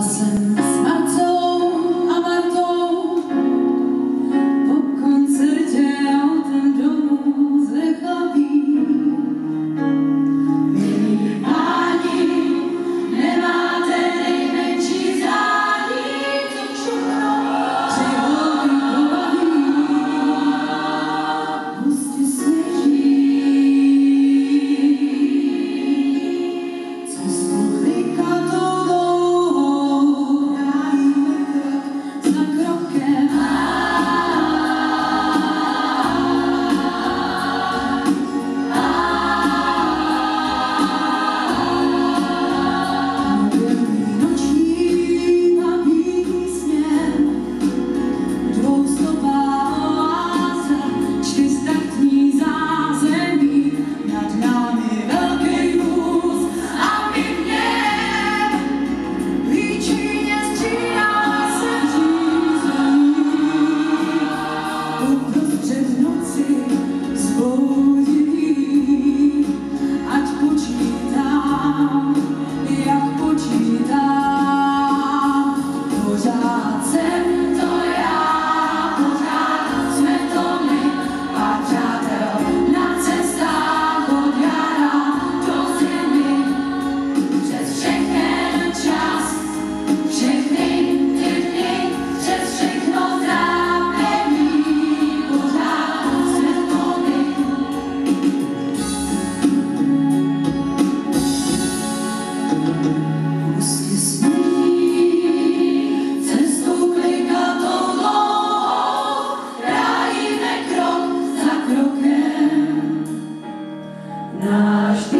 Lasem Uprostřed noci zboudiví, Náš